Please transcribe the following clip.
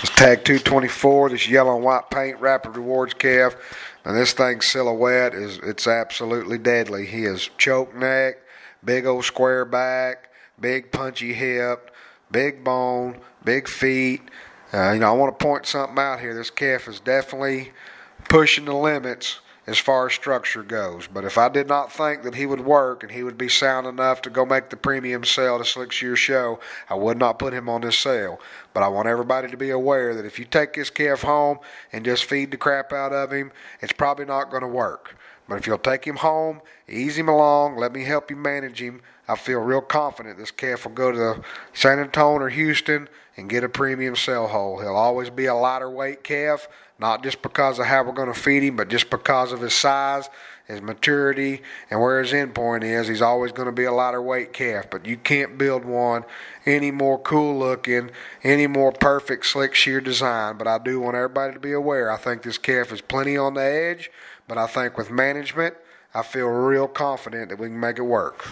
Tag 224, this yellow and white paint Rapid Rewards calf. And this thing's silhouette is it's absolutely deadly. He is choke neck, big old square back, big punchy hip, big bone, big feet. Uh, you know, I want to point something out here. This calf is definitely pushing the limits as far as structure goes. But if I did not think that he would work and he would be sound enough to go make the premium sale to Slick Shear Show, I would not put him on this sale. But I want everybody to be aware that if you take this calf home and just feed the crap out of him, it's probably not going to work. But if you'll take him home, ease him along, let me help you manage him, I feel real confident this calf will go to San Antonio or Houston and get a premium sell hole. He'll always be a lighter weight calf, not just because of how we're going to feed him, but just because of his size, his maturity, and where his end point is. He's always going to be a lighter weight calf, but you can't build one any more cool looking, any more perfect slick shear design. But I do want everybody to be aware. I think this calf is plenty on the edge, but I think with management, I feel real confident that we can make it work.